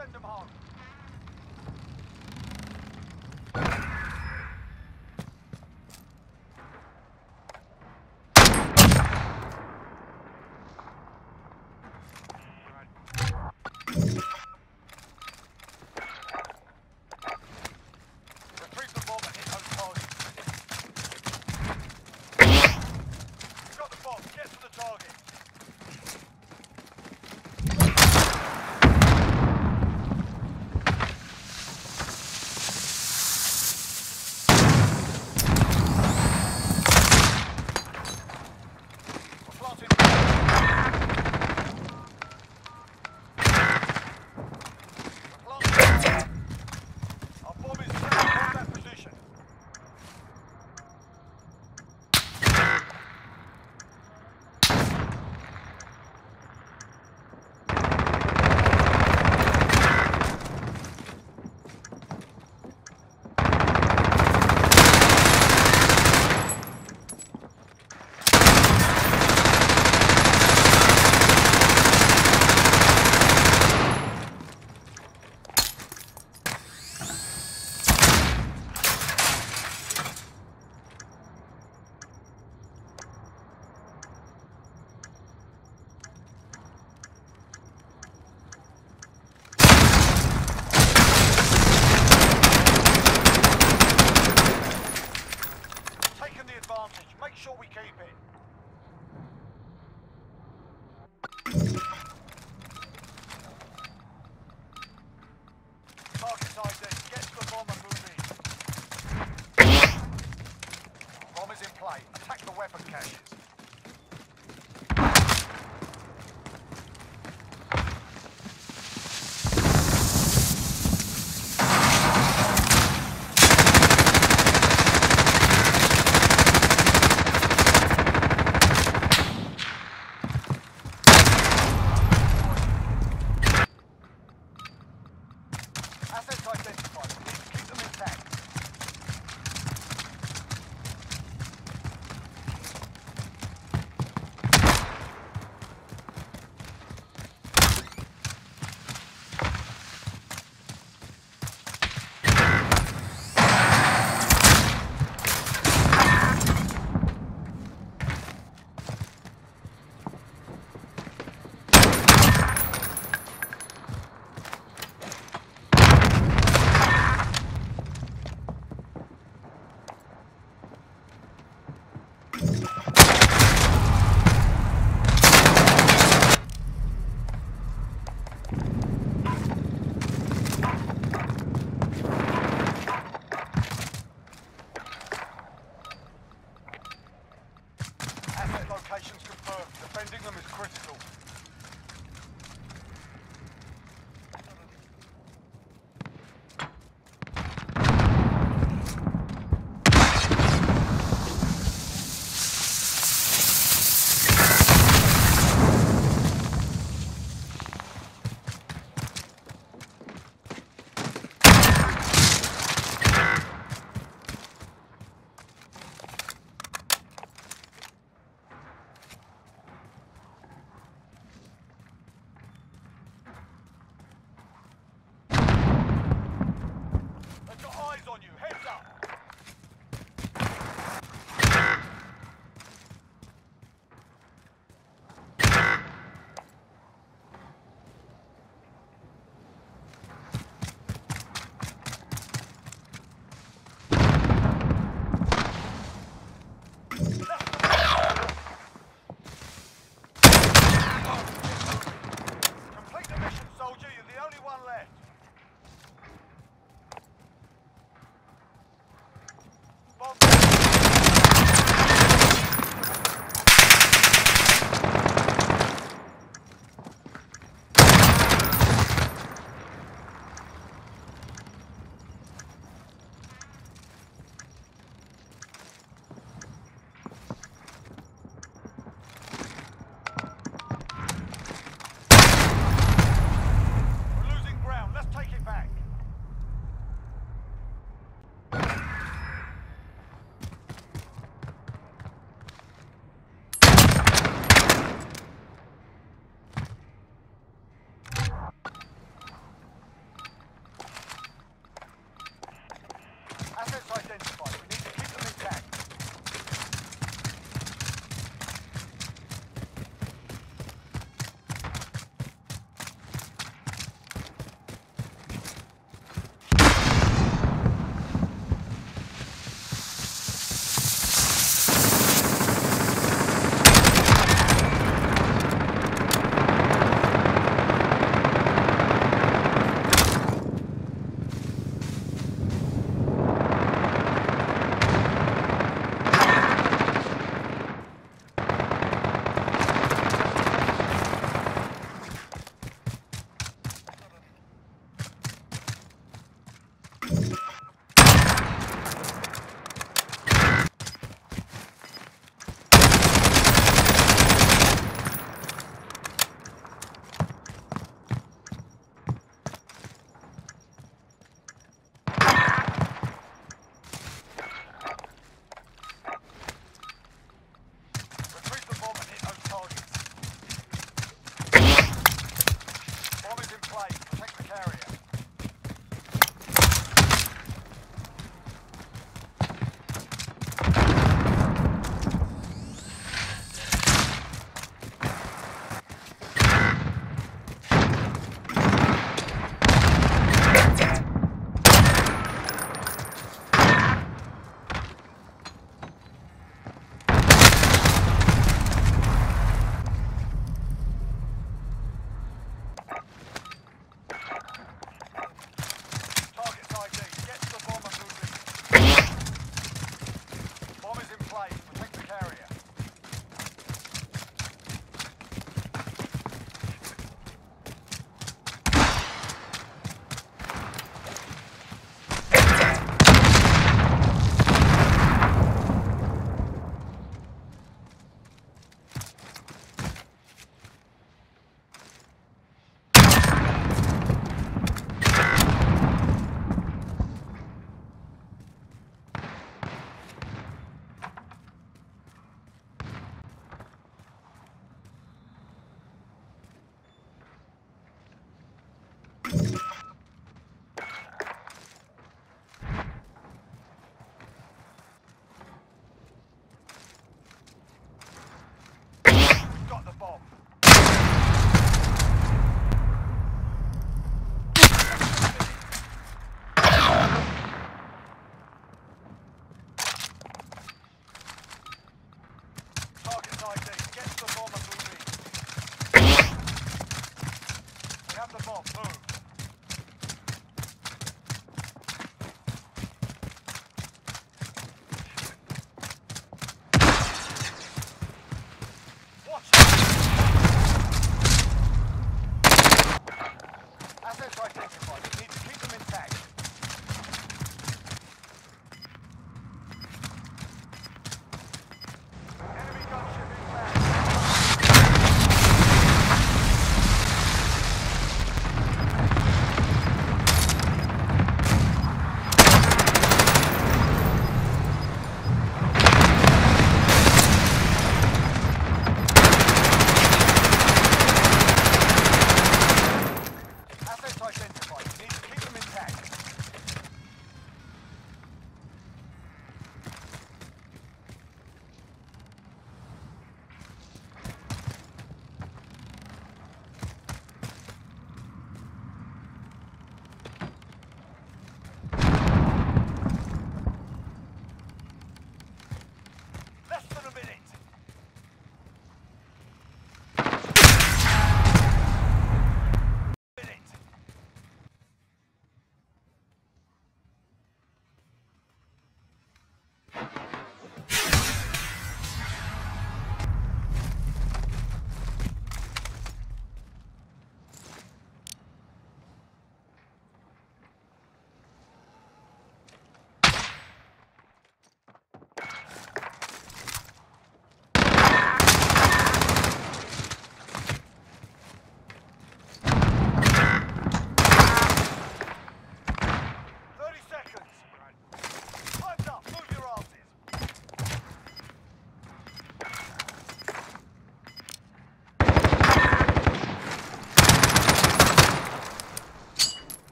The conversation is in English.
send them home. way. Attack the weapon caches.